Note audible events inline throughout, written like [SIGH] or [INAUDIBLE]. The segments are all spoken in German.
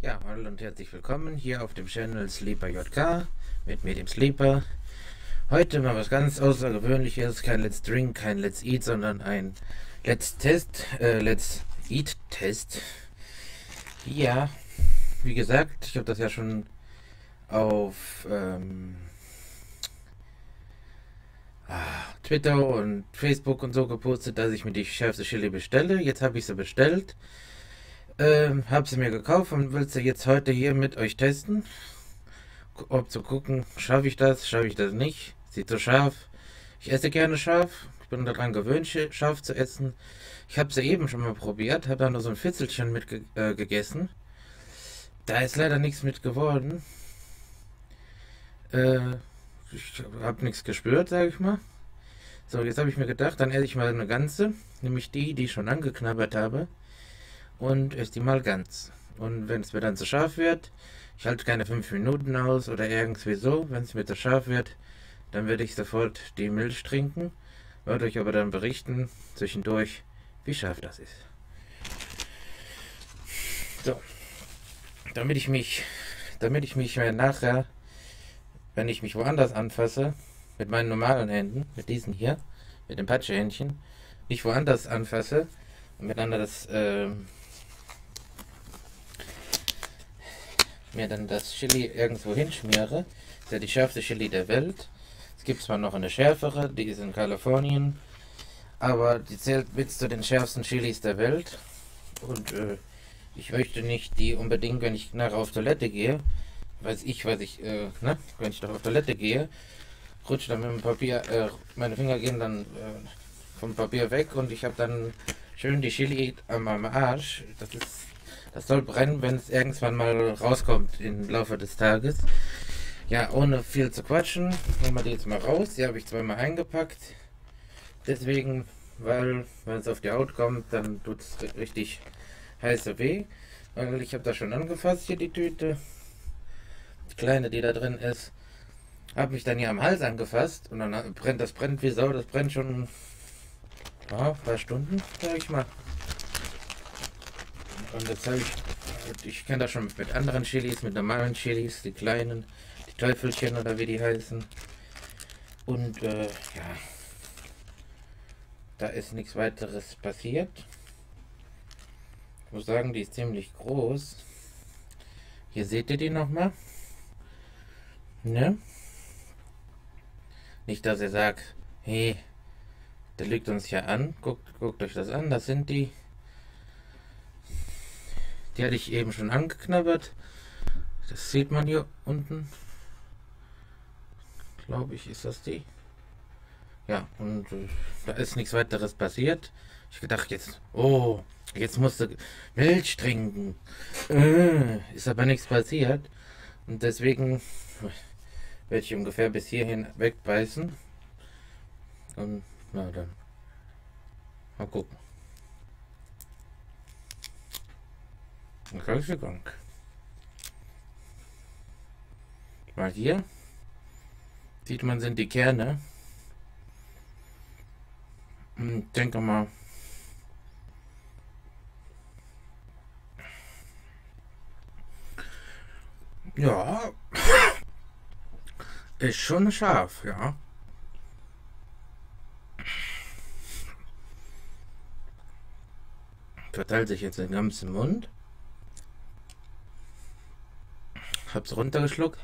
Ja, hallo und herzlich willkommen hier auf dem Channel Sleeper JK mit mir dem Sleeper. Heute mal was ganz außergewöhnliches, kein Let's Drink, kein Let's Eat, sondern ein Let's Test, äh, Let's Eat Test. Ja, wie gesagt, ich habe das ja schon auf ähm, Twitter und Facebook und so gepostet, dass ich mir die schärfste Chili bestelle. Jetzt habe ich sie bestellt. Ähm, habe sie mir gekauft und will sie jetzt heute hier mit euch testen. Ob zu gucken, schaffe ich das, schaffe ich das nicht. Sieht so scharf. Ich esse gerne scharf. Ich bin daran gewöhnt, scharf zu essen. Ich habe sie eben schon mal probiert, habe da nur so ein Fitzelchen mit ge äh, gegessen. Da ist leider nichts mit geworden. Äh, ich habe nichts gespürt, sage ich mal. So, jetzt habe ich mir gedacht, dann esse ich mal eine ganze, nämlich die, die ich schon angeknabbert habe. Und esse die mal ganz. Und wenn es mir dann zu scharf wird, ich halte keine 5 Minuten aus oder irgendwie so, wenn es mir zu scharf wird, dann werde ich sofort die Milch trinken, werde euch aber dann berichten, zwischendurch, wie scharf das ist. So, damit ich mich, damit ich mich nachher wenn ich mich woanders anfasse, mit meinen normalen Händen, mit diesen hier, mit dem Patschehändchen, nicht woanders anfasse und miteinander das, äh, mir dann das Chili irgendwo hinschmiere, ist ja die schärfste Chili der Welt. Es gibt zwar noch eine schärfere, die ist in Kalifornien, aber die zählt mit zu den schärfsten Chilis der Welt. Und äh, ich möchte nicht die unbedingt, wenn ich nachher auf Toilette gehe, weiß ich, weiß ich, äh, ne, wenn ich doch auf Toilette gehe, rutscht dann mit dem Papier, äh, meine Finger gehen dann äh, vom Papier weg und ich habe dann schön die Chili an meinem Arsch. Das ist, das soll brennen, wenn es irgendwann mal rauskommt im Laufe des Tages. Ja, ohne viel zu quatschen, nehmen wir die jetzt mal raus. Die habe ich zweimal eingepackt. Deswegen, weil, wenn es auf die Haut kommt, dann tut es richtig heiße weh. Weil ich habe das schon angefasst hier, die Tüte kleine, die da drin ist, habe mich dann hier am Hals angefasst und dann brennt das brennt wie Sau, das brennt schon ja, ein paar Stunden, sag ich mal. Und jetzt habe ich, ich kenne das schon mit anderen Chilis, mit normalen Chilis, die kleinen, die Teufelchen oder wie die heißen. Und äh, ja, da ist nichts weiteres passiert. Ich muss sagen, die ist ziemlich groß. Hier seht ihr die nochmal. Ne? Nicht, dass ihr sagt, hey, der lügt uns ja an. Guckt, guckt euch das an. Das sind die. Die hatte ich eben schon angeknabbert. Das sieht man hier unten. Glaube ich, ist das die. Ja, und äh, da ist nichts weiteres passiert. Ich gedacht jetzt, oh, jetzt musst du Milch trinken. Äh, ist aber nichts passiert. Und deswegen ich ungefähr bis hierhin wegbeißen. Und na dann. Mal gucken. Okay, Gang. Mal hier sieht man sind die Kerne. Ich hm, denke mal. Ja. Ist schon scharf, ja. Verteilt sich jetzt den ganzen Mund. Hab's runtergeschluckt.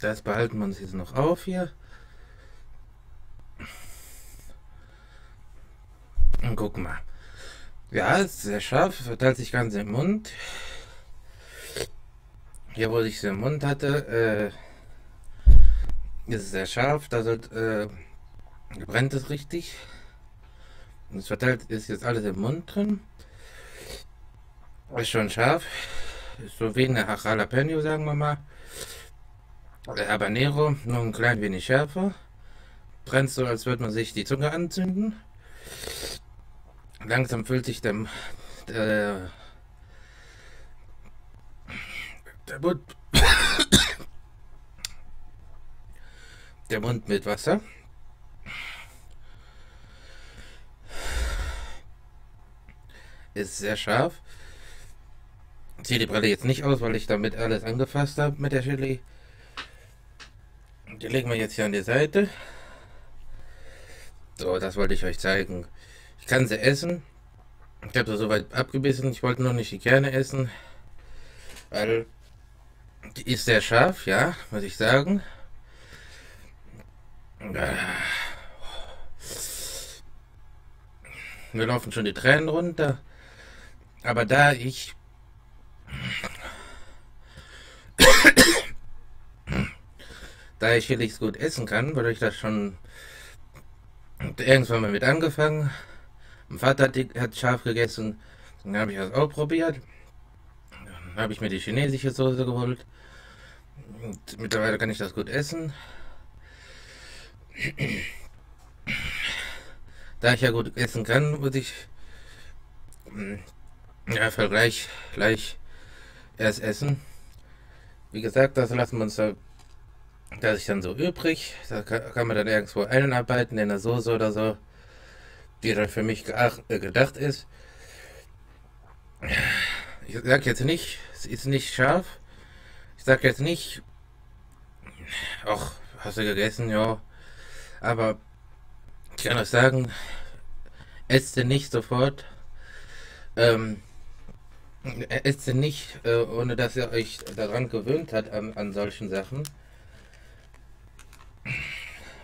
Das behalten wir uns jetzt noch auf hier. Und gucken mal. Ja, ist sehr scharf, verteilt sich ganz im Mund. Hier, wo ich es im Mund hatte, äh, ist es sehr scharf. Da äh, brennt es richtig. Es verteilt ist jetzt alles im Mund drin. Ist schon scharf. Ist so wie eine Jalapeno, sagen wir mal. Habanero, nur ein klein wenig schärfer. Brennt so, als würde man sich die Zunge anzünden. Langsam füllt sich der, der der Mund. der Mund mit Wasser. Ist sehr scharf. Ziehe die Brille jetzt nicht aus, weil ich damit alles angefasst habe mit der Chili. Die legen wir jetzt hier an die Seite. So, das wollte ich euch zeigen. Ich kann sie essen. Ich habe sie soweit abgebissen. Ich wollte noch nicht die Kerne essen. Weil die ist sehr scharf, ja, muss ich sagen. Mir laufen schon die Tränen runter. Aber da ich [COUGHS] da ich hier nichts gut essen kann, weil ich das schon irgendwann mal mit angefangen. Mein Vater hat, hat scharf gegessen, dann habe ich das auch probiert. Habe ich mir die chinesische Soße geholt. Und mittlerweile kann ich das gut essen. Da ich ja gut essen kann, muss ich ja, gleich, gleich erst essen. Wie gesagt, das lassen wir uns da, das ist dann so übrig. Da kann, man dann irgendwo einarbeiten in der Soße oder so, die dann für mich äh, gedacht ist. Ich sag jetzt nicht, es ist nicht scharf. Ich sag jetzt nicht, ach, hast du gegessen, ja. Aber ich kann euch sagen, esst nicht sofort. Ähm, esst nicht, äh, ohne dass ihr euch daran gewöhnt habt an, an solchen Sachen.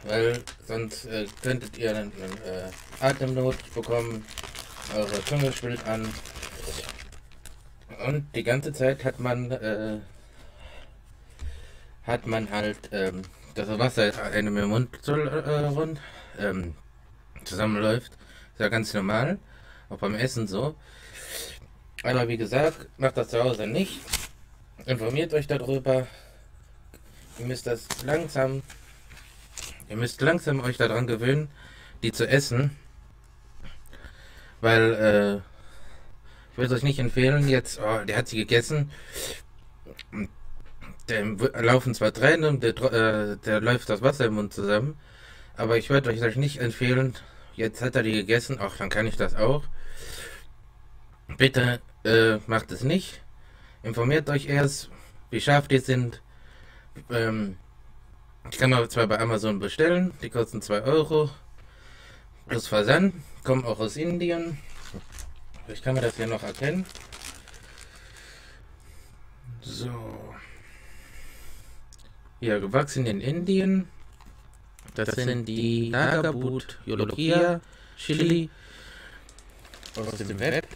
Weil sonst äh, könntet ihr dann äh, Atemnot bekommen, eure Zunge schwillt an. Und die ganze Zeit hat man äh, hat man halt ähm, das Wasser einem im Mund zu, äh, rund, ähm, zusammenläuft. Ist ja ganz normal. Auch beim Essen so. Aber wie gesagt, macht das zu Hause nicht. Informiert euch darüber. Ihr müsst das langsam, ihr müsst langsam euch daran gewöhnen, die zu essen. Weil, äh, ich würde euch nicht empfehlen, jetzt, oh, der hat sie gegessen. Der laufen zwar Tränen der, äh, der läuft das Wasser im Mund zusammen. Aber ich würde euch nicht empfehlen, jetzt hat er die gegessen, auch dann kann ich das auch. Bitte äh, macht es nicht. Informiert euch erst, wie scharf die sind. Ähm, ich kann man zwar bei Amazon bestellen, die kosten 2 Euro. Plus Versand, kommen auch aus Indien. Ich kann mir das hier noch erkennen. So. Ja, gewachsen in Indien. Das, das sind die Nagabut, Yolokia, Chili aus dem Web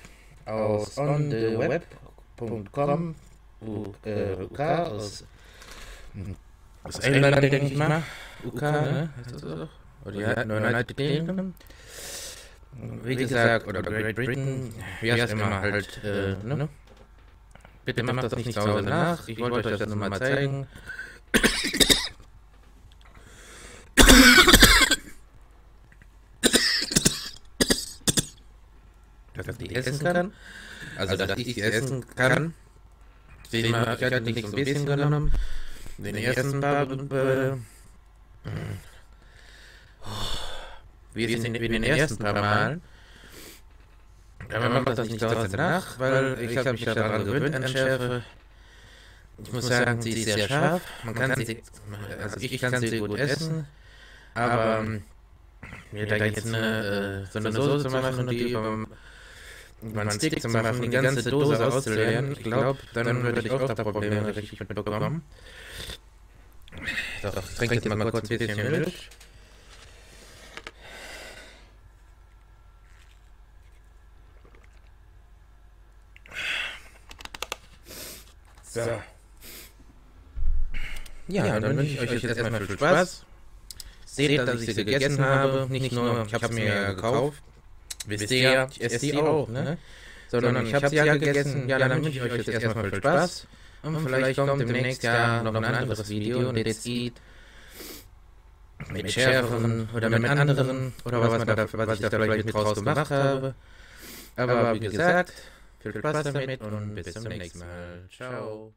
aus ontheweb.com UK aus, aus England, denke ich mal. UK, ne? Oder United Kingdom. Wie gesagt, oder Great Britain, wie heißt immer halt, äh, ne? Bitte macht das nicht zu Hause nach. Ich wollte euch das nur mal zeigen. dass ich die essen kann. Also, also dass ich die essen kann. Den mal, ich hatte nicht so ein bisschen genommen. Den ersten paar, äh, wie, ist in, wie in den ersten paar Malen. Aber man macht das nicht dauernd nach, weil ich habe mich daran gewöhnt an Schärfe. Ich muss sagen, sie ist sehr scharf. Man kann sie, also ich kann sie gut essen, aber mir da jetzt eine, äh, so eine Soße zu machen und die über meinen Stick zu machen, die ganze Dose auszuleeren, ich glaube, dann würde ich auch da Probleme richtig mitbekommen. Doch, ich trinke jetzt mal kurz ein bisschen Milch. So. Ja, ja dann wünsche ich euch jetzt erstmal viel Spaß. Seht, dass ich sie gegessen habe. Nicht nur, ich habe es mir ja gekauft. Wisst ihr ja, ich esse die auch, ne? ne? Sondern ich habe sie ja gegessen. Ja, dann wünsche ich euch jetzt erstmal viel Spaß. Und vielleicht kommt demnächst ja noch ein anderes Video, Let's Eat. Mit schärferen oder mit anderen oder was, man da, was ich da vielleicht mit draus gemacht habe. Aber wie gesagt, viel Spaß damit und bis zum nächsten Mal. Ciao.